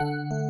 Música